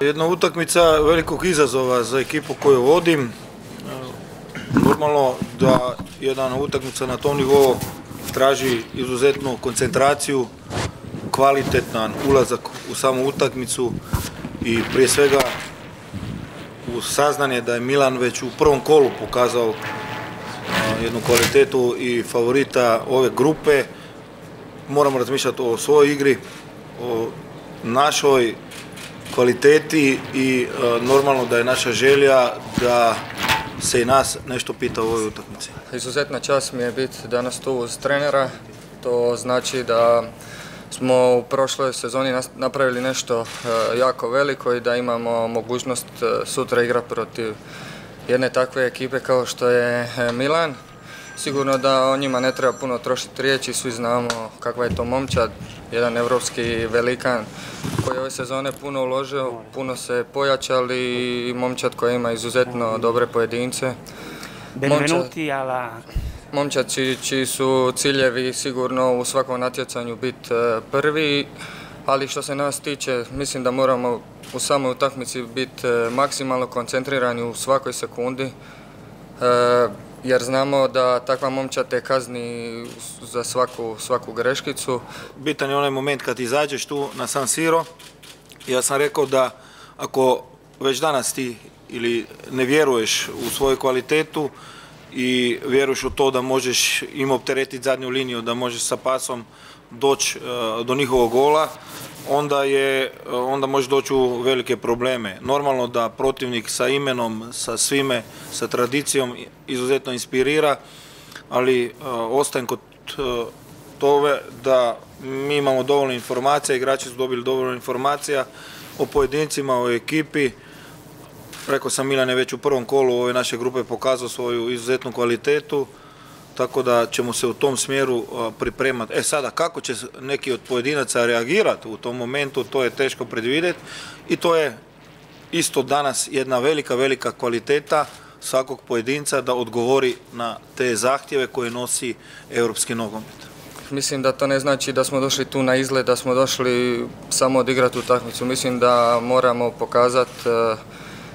Jedna utakmica velikog izazova za ekipu koju vodim. Normalno da jedna utakmica na tom nivou traži izuzetnu koncentraciju, kvalitetan ulazak u samu utakmicu i prije svega u saznanje da je Milan već u prvom kolu pokazao jednu kvalitetu i favorita ove grupe. Moramo razmišljati o svojoj igri, o našoj kvaliteti i normalno da je naša želja da se i nas nešto pita u ovoj utakmici. Izuzetna čast mi je biti danas tu uz trenera. To znači da smo u prošloj sezoni napravili nešto e, jako veliko i da imamo mogućnost e, sutra igrati protiv jedne takve ekipe kao što je e, Milan. Sigurno da o njima ne treba puno trošiti riječi, svi znamo kakva je to momčad, jedan evropski velikan koji je ove sezone puno uložio, puno se pojačali i momčad koja ima izuzetno dobre pojedince. Benvenuti alla momčad čiji su ciljevi sigurno u svakom natjecanju biti e, prvi, ali što se nas tiče mislim da moramo u samoj utakmici biti e, maksimalno koncentrirani u svakoj sekundi e, jer znamo da takva momčad te kazni za svaku, svaku greškicu. Bitan je onaj moment kad izađeš tu na San Siro. Ja sam rekao da ako već danas ti ili ne vjeruješ u svoju kvalitetu, i vjeruješ u to da možeš im opteretiti zadnju liniju, da možeš sa pasom doći e, do njihovog gola, onda, je, onda možeš doći u velike probleme. Normalno da protivnik sa imenom, sa svime, sa tradicijom izuzetno inspirira, ali e, ostajem kod e, tove da mi imamo dovoljno informacija, igrači su dobili dovoljno informacija o pojedincima, o ekipi, Rekao sam Milan je već u prvom kolu ove naše grupe pokazao svoju izuzetnu kvalitetu, tako da ćemo se u tom smjeru pripremati. E sada, kako će neki od pojedinaca reagirati u tom momentu, to je teško predvidjeti i to je isto danas jedna velika, velika kvaliteta svakog pojedinca da odgovori na te zahtjeve koje nosi europski nogomet. Mislim da to ne znači da smo došli tu na izgled, da smo došli samo odigrati utakmicu. Mislim da moramo pokazati e,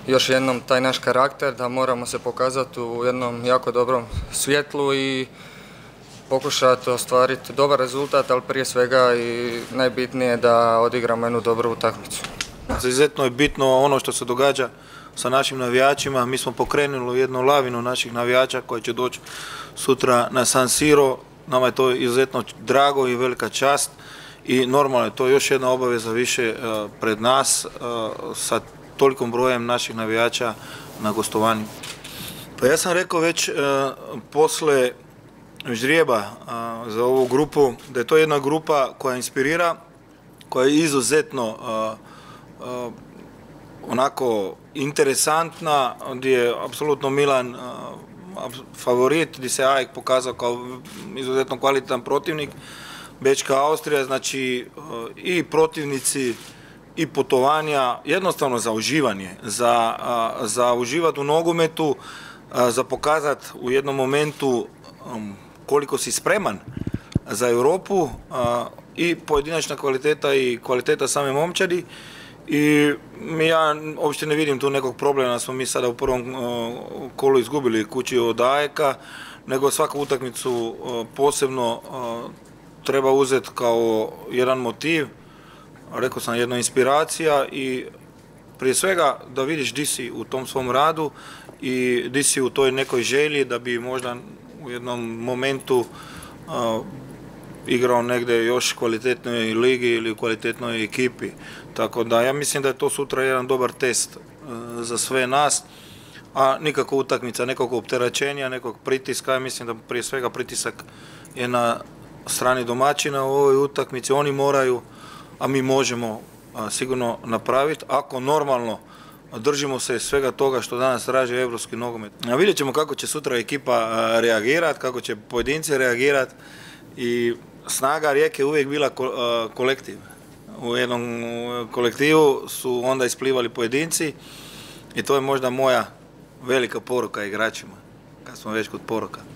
još jednom taj naš karakter, da moramo se pokazati u jednom jako dobrom svjetlu i pokušati ostvariti dobar rezultat, ali prije svega i najbitnije da odigramo jednu dobru utakmicu. Izuzetno je bitno ono što se događa sa našim navijačima. Mi smo pokrenuli jednu lavinu naših navijača koji će doći sutra na San Siro. Nama je to izuzetno drago i velika čast i normalno je to još jedna obaveza više eh, pred nas eh, sa tolikom brojem naših navijača na gostovanju. Pa ja sam rekao već e, posle žrijeba e, za ovu grupu da je to jedna grupa koja inspirira, koja je izuzetno e, onako interesantna, gdje je apsolutno Milan favorit, gdje se AEK pokazao kao izuzetno kvalitetan protivnik. Bečka Austrija, znači i protivnici i putovanja, jednostavno za uživanje, za, za uživati u nogometu, za pokazati u jednom momentu um, koliko si spreman za Europu i pojedinačna kvaliteta i kvaliteta same momčadi. I ja uopće ne vidim tu nekog problema, smo mi sada u prvom kolu izgubili kući od Ajeka, nego svaku utakmicu posebno treba uzeti kao jedan motiv, rekao sam, jedna inspiracija i prije svega da vidiš di si u tom svom radu i di si u toj nekoj želji da bi možda u jednom momentu igrao negdje još kvalitetnoj ligi ili kvalitetnoj ekipi. Tako da ja mislim da je to sutra jedan dobar test za sve nas, a nikako utakmica nekog opterećenja, nekog pritiska. Ja mislim da prije svega pritisak je na strani domaćina u ovoj utakmici. Oni moraju a mi možemo sigurno napraviti ako normalno držimo se svega toga što danas traži evropski nogomet. Vidjet ćemo kako će sutra ekipa reagirati, kako će pojedinci reagirati i snaga Rijeke je uvijek bila kolektiv. U jednom kolektivu su onda isplivali pojedinci i to je možda moja velika poruka igračima, kad smo već kod poruka.